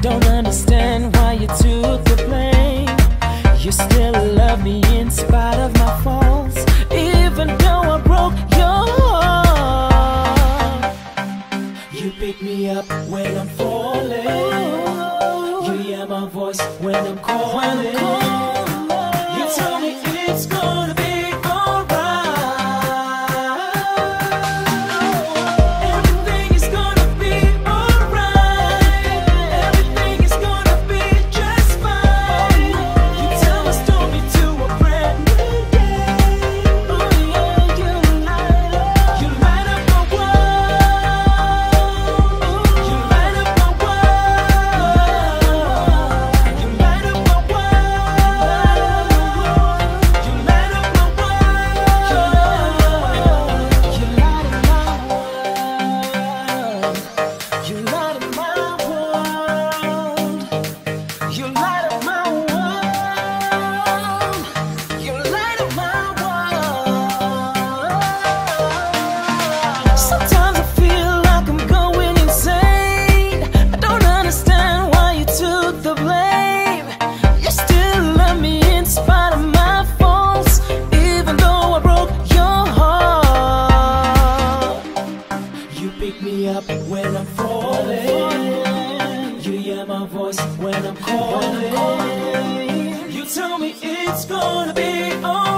don't understand why you took the blame. You still love me in spite of my faults, even though I broke your heart. You pick me up when I'm falling. You hear my voice when I'm calling. You up when I'm falling. You hear my voice when I'm calling. You tell me it's gonna be alright.